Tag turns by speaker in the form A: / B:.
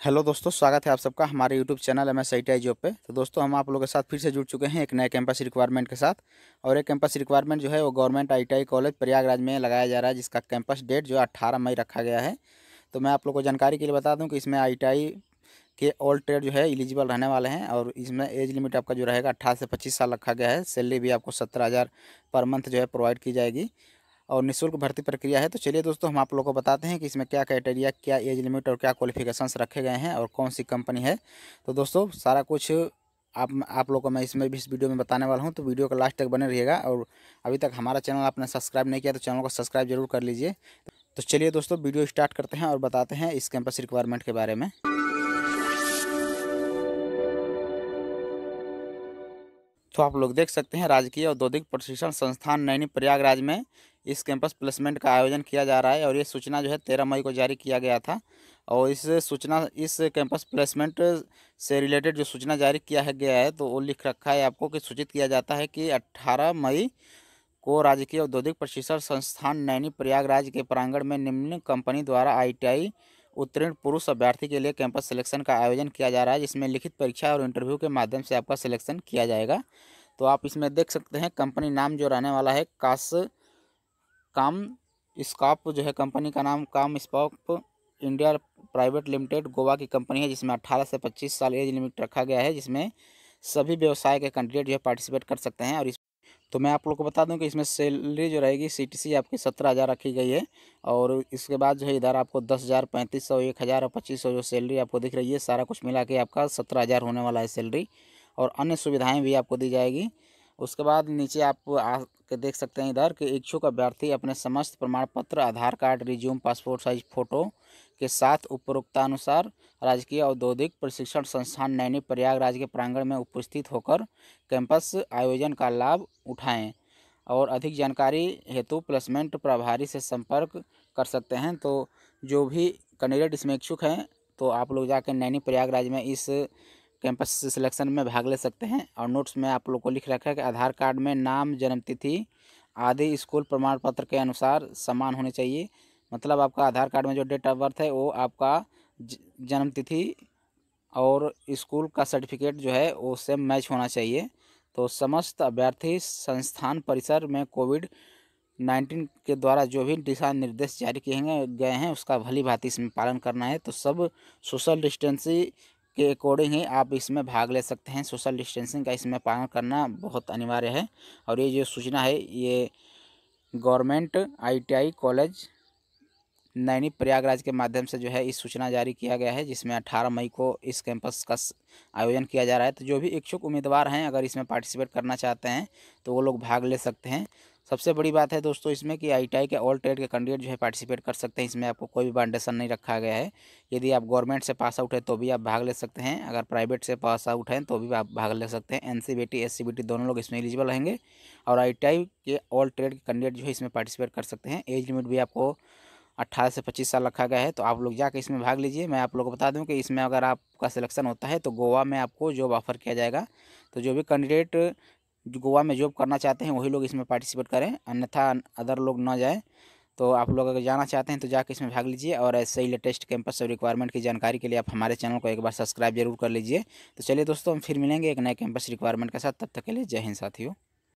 A: Hello दोस्तों, स्वागत है आप सबका हमारे YouTube channel M S I T I पे। तो दोस्तों, हम आप लोगों के साथ फिर से जुड़ चुके हैं एक नए कैंपस रिक्वायरमेंट के साथ। और एक कैंपस रिक्वायरमेंट जो है, वो गवर्नमेंट आईटीआई कॉलेज प्रयागराज में लगाया जा रहा है, जिसका कैंपस डेट जो है अट्ठारह मई रखा गया है। तो मैं आप लोग को जानकारी के लिए बता दूँ कि इसमें आईटीआई के ऑल ट्रेड जो है एलिजिबल रहने वाले हैं। और इसमें एज लिमिट आपका जो रहेगा, अट्ठारह से पच्चीस साल रखा गया है। सैलरी भी आपको सत्तर हज़ार पर मंथ जो है प्रोवाइड की जाएगी। और निःशुल्क भर्ती प्रक्रिया है। तो चलिए दोस्तों, हम आप लोगों को बताते हैं कि इसमें क्या क्राइटेरिया क्या एज लिमिट और क्या क्वालिफिकेशंस रखे गए हैं और कौन सी कंपनी है। तो दोस्तों, सारा कुछ आप आप लोगों को मैं इसमें भी इस वीडियो में बताने वाला हूँ। तो वीडियो का लास्ट तक बने रहिएगा और अभी तक हमारा चैनल आपने सब्सक्राइब नहीं किया तो चैनल को सब्सक्राइब ज़रूर कर लीजिए। तो चलिए दोस्तों वीडियो स्टार्ट करते हैं और बताते हैं इस कैंपस रिक्वायरमेंट के बारे में। तो आप लोग देख सकते हैं, राजकीय औद्योगिक प्रशिक्षण संस्थान नैनी प्रयागराज में इस कैंपस प्लेसमेंट का आयोजन किया जा रहा है और ये सूचना जो है तेरह मई को जारी किया गया था और इस सूचना, इस कैंपस प्लेसमेंट से रिलेटेड जो सूचना जारी किया है, गया है तो वो लिख रखा है आपको कि सूचित किया जाता है कि अट्ठारह मई को राजकीय औद्योगिक प्रशिक्षण संस्थान नैनी प्रयागराज के प्रांगण में निम्न कंपनी द्वारा आईटीआई उत्तीर्ण पुरुष अभ्यर्थी के लिए कैंपस सिलेक्शन का आयोजन किया जा रहा है, जिसमें लिखित परीक्षा और इंटरव्यू के माध्यम से आपका सिलेक्शन किया जाएगा। तो आप इसमें देख सकते हैं, कंपनी नाम जो रहने वाला है कास काम स्कॉप जो है कंपनी का नाम काम स्पॉप इंडिया प्राइवेट लिमिटेड गोवा की कंपनी है, जिसमें 18 से 25 साल एज लिमिट रखा गया है, जिसमें सभी व्यवसाय के कैंडिडेट जो है पार्टिसिपेट कर सकते हैं। और इस तो मैं आप लोग को बता दूँ कि इसमें सैलरी जो रहेगी सीटीसी आपकी सत्रह हज़ार रखी गई है, और इसके बाद जो है इधर आपको दस हज़ार पैंतीस सौ, एक हज़ार और पच्चीस सौ जो सैलरी आपको दिख रही है, सारा कुछ मिला के आपका सत्रह हज़ार होने वाला है सैलरी, और अन्य सुविधाएँ भी आपको दी जाएगी। उसके बाद नीचे आप आके देख सकते हैं इधर कि इच्छुक अभ्यर्थी अपने समस्त प्रमाण पत्र Aadhaar card, resume, passport size photo के साथ उपरोक्तानुसार राजकीय औद्योगिक प्रशिक्षण संस्थान नैनी प्रयागराज के प्रांगण में उपस्थित होकर कैंपस आयोजन का लाभ उठाएँ और अधिक जानकारी, हेतु प्लेसमेंट प्रभारी से संपर्क कर सकते हैं। तो जो भी कैंडिडेट इसमें इच्छुक हैं तो आप लोग जाकर नैनी प्रयागराज में इस कैंपस सिलेक्शन में भाग ले सकते हैं। और नोट्स में आप लोग को लिख रखा है कि आधार कार्ड में नाम, जन्मतिथि, आदि स्कूल प्रमाण पत्र के अनुसार समान होने चाहिए। मतलब आपका आधार कार्ड में जो डेट ऑफ़ बर्थ है, वो आपका जन्मतिथि और स्कूल का सर्टिफिकेट जो है, वो सेम मैच होना चाहिए। तो समस्त अभ्यर्थी संस्थान परिसर में कोविड नाइन्टीन के द्वारा जो भी दिशा निर्देश जारी किए गए हैं, उसका भली भांति इसमें पालन करना है। तो सब सोशल डिस्टेंसिंग के अकॉर्डिंग ही आप इसमें भाग ले सकते हैं। सोशल डिस्टेंसिंग का इसमें पालन करना बहुत अनिवार्य है। और ये जो सूचना है, ये government, ITI, college, Naini Prayagraj के माध्यम से जो है इस सूचना जारी किया गया है, जिसमें 18 मई को इस कैंपस का आयोजन किया जा रहा है। तो जो भी इच्छुक उम्मीदवार हैं, अगर इसमें पार्टिसिपेट करना चाहते हैं तो वो लोग भाग ले सकते हैं। सबसे बड़ी बात है दोस्तों इसमें कि आईटीआई के ऑल ट्रेड के कैंडिडेट जो है पार्टिसिपेट कर सकते हैं। इसमें आपको कोई भी बाउंडेशन नहीं रखा गया है। यदि आप गवर्नमेंट से पास आउट है तो भी आप भाग ले सकते हैं। अगर प्राइवेट से पास आउट हैं तो भी आप भाग ले सकते हैं। एन सी बी दोनों लोग इसमें एलिजिबल रहेंगे। और आईटीआई के ऑल ट्रेड के कैंडिडेट जो है इसमें पार्टिसिपेट कर सकते हैं। एज लिमिट भी आपको अट्ठारह से पच्चीस साल रखा गया है तो आप लोग जाकर इसमें भाग लीजिए। मैं आप लोग को बता दूँ कि इसमें अगर आपका सिलेक्शन होता है तो गोवा में आपको जॉब ऑफ़र किया जाएगा। तो जो भी कैंडिडेट जो गोवा में जॉब करना चाहते हैं, वही लोग इसमें पार्टिसिपेट करें। अन्यथा अदर लोग ना जाएँ तो आप लोग अगर जाना चाहते हैं तो जाकर इसमें भाग लीजिए और ऐसे ही लेटेस्ट कैंपस और रिक्वायरमेंट की जानकारी के लिए आप हमारे चैनल को एक बार सब्सक्राइब ज़रूर कर लीजिए। तो चलिए दोस्तों, हम फिर मिलेंगे एक नए कैंपस रिक्वायरमेंट के साथ। तब तक के लिए जय हिंद साथियों।